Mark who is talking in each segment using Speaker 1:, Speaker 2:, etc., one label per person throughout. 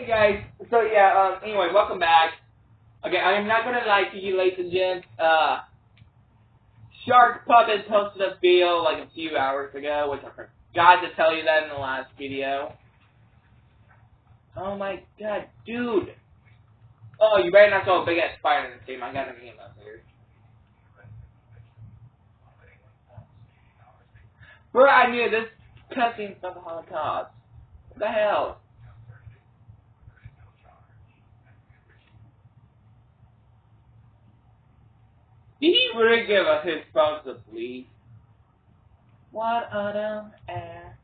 Speaker 1: Hey guys, so yeah, um, anyway, welcome back. Okay, I am not gonna lie to you, ladies and gents. Uh, Shark Puppet posted a video like a few hours ago, which I forgot to tell you that in the last video. Oh my god, dude! Oh, you better not a big ass spider in the team. I got an email here. Bro, I knew this cussing from the Holocaust. What the hell? Did he really give us his phone to please? What a dumb ass.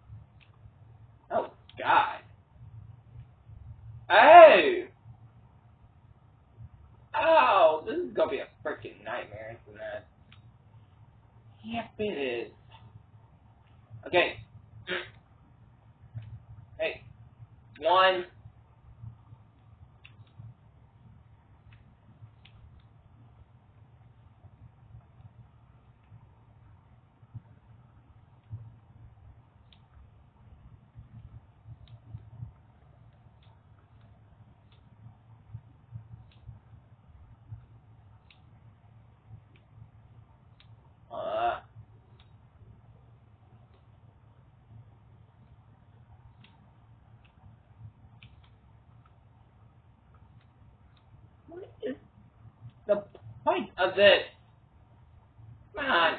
Speaker 1: Oh, God. Oh! Oh, this is gonna be a freaking nightmare, isn't it? Yep, it is. Okay. Hey. One. Uh, what is the of this? Come on.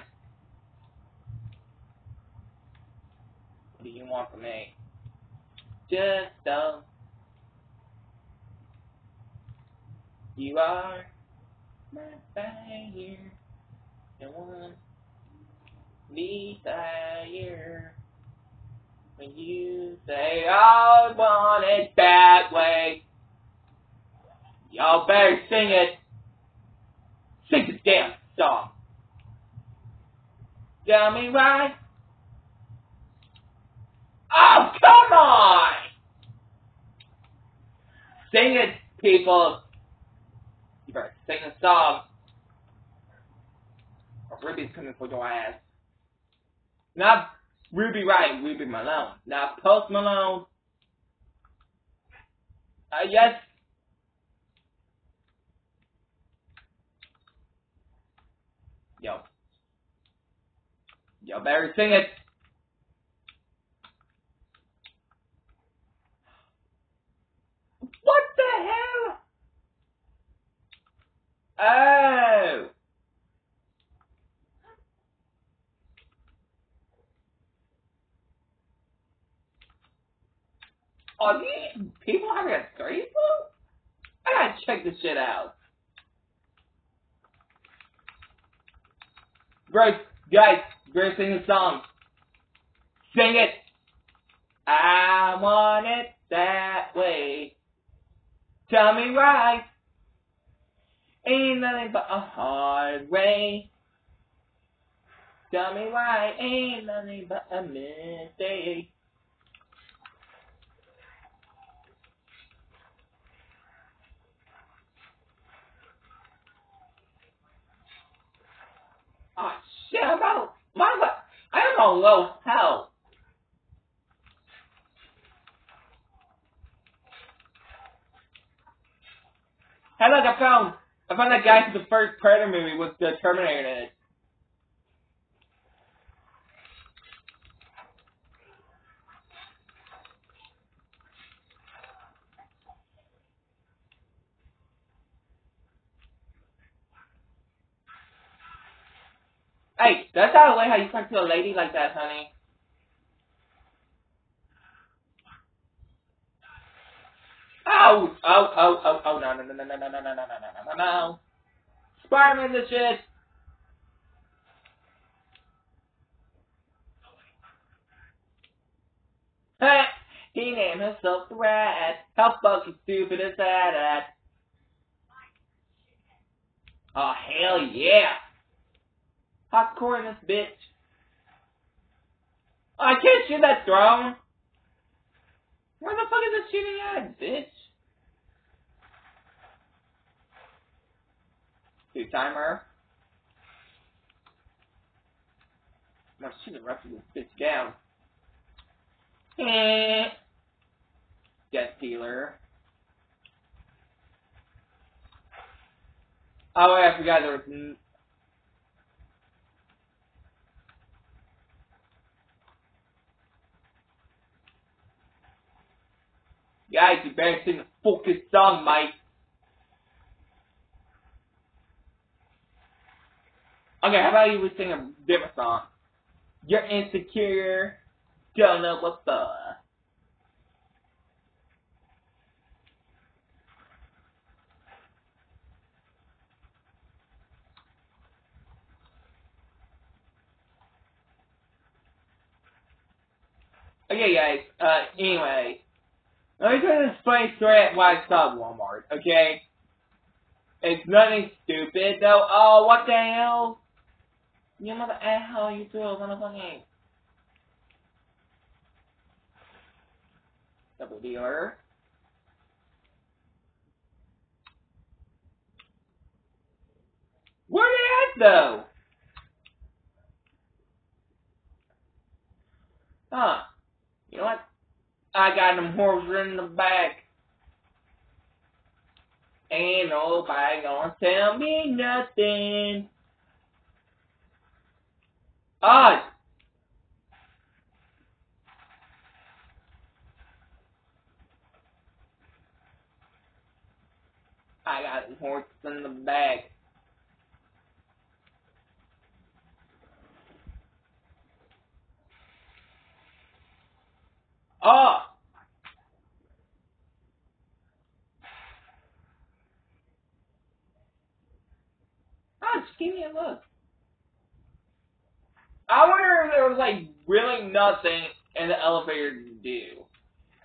Speaker 1: What do you want from me? Just don't. You are my fire. No one desire when you say I want it that way. Y'all better sing it. Damn song. Tell me why. Oh, come on! Sing it, people. You better sing the song. Or Rubi's coming for your ass. Not Ruby Wright, Rubi Malone. Not Post Malone. Uh, yes. Yo. Yo, Barry, sing it. What the hell? Oh. oh Are these people having a threesome? I gotta check this shit out. Grace, guys, Grace, sing the song. Sing it. I want it that way. Tell me why. Ain't nothing but a hard way. Tell me why. Ain't nothing but a mistake. Oh shit, I'm out. My what? I am on low health. Hey look, I found I found that guy from the first Predator movie with the Terminator in it. Hey, that's not the way how you talk to a lady like that, honey. Oh, oh, oh, oh, oh, no, no, no, no, no, no, no, no, no, no, no, no. Spider-Man this shit. He named himself the Rat. How fucking stupid is that at? Oh, hell yeah. Popcorn this bitch. Oh, I can't shoot that drone. Where the fuck is this shooting at, bitch? Two timer. I'm shooting rest of this bitch down. Eh. Death dealer. Oh, I forgot there was Guys, you better sing a focus song, Mike. Okay, how about you would sing a different song? You're insecure, don't know what the. Okay, guys. Uh, anyway, let me tell to explain at why I saw Walmart. Okay, it's nothing stupid though. Oh, what the hell? You mother asshole, you two motherfucking double dealer. Where they at though? Huh. You know what? Got them horses in the back. Ain't nobody gonna tell me nothing. Ah! I got them horses in the back. Oh! A look. I wonder if there was like really nothing in the elevator to do.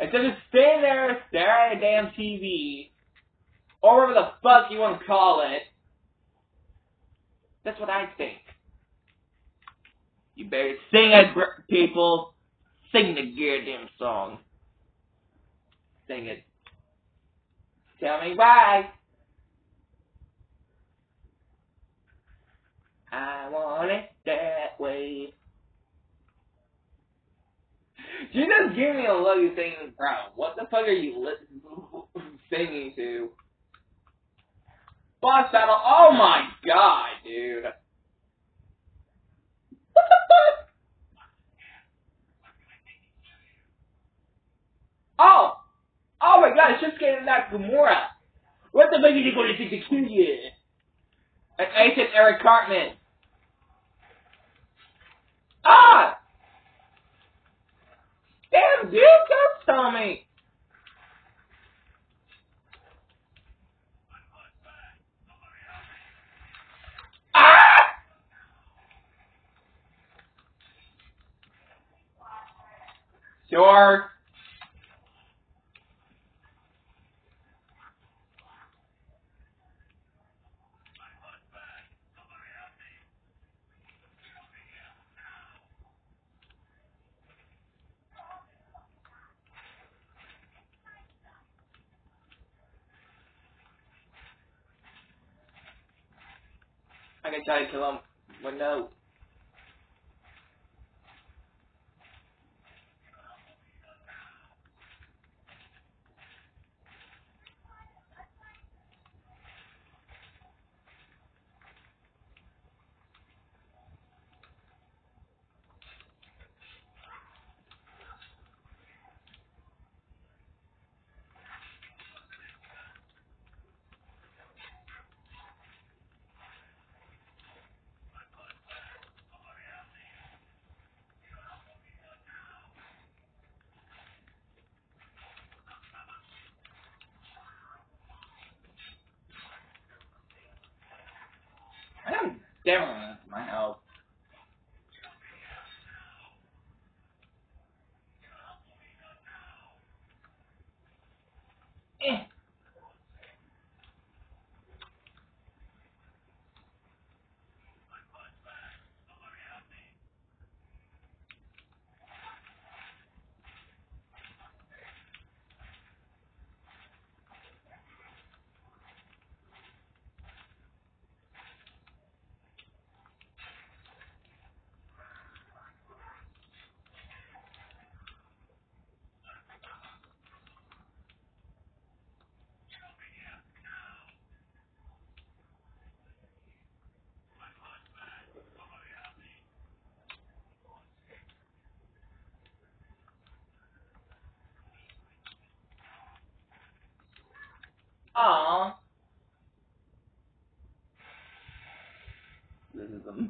Speaker 1: Instead of stand there, stare at a damn TV, or whatever the fuck you want to call it. That's what I think. You better sing it, people. Sing the goddamn song. Sing it. Tell me why. I want it that way. She just gave me a look and saying, bro, what the fuck are you li- singing to? Boss battle, oh my god, dude. What the fuck? Oh! Oh my god, it's just getting that Gamora. What the fuck is he going to think to kill you? An ancient Eric Cartman. Ah! Damn, dude, don't tell me. Ah! Sure. I to kill him, but no. I am down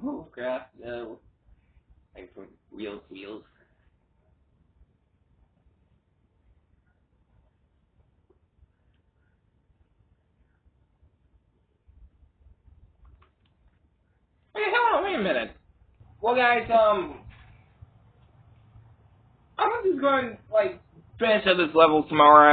Speaker 1: Oh crap, no. I put wheels, wheels. Wait, hold on, wait a minute. Well, guys, um, I'm just going like finish up this level tomorrow.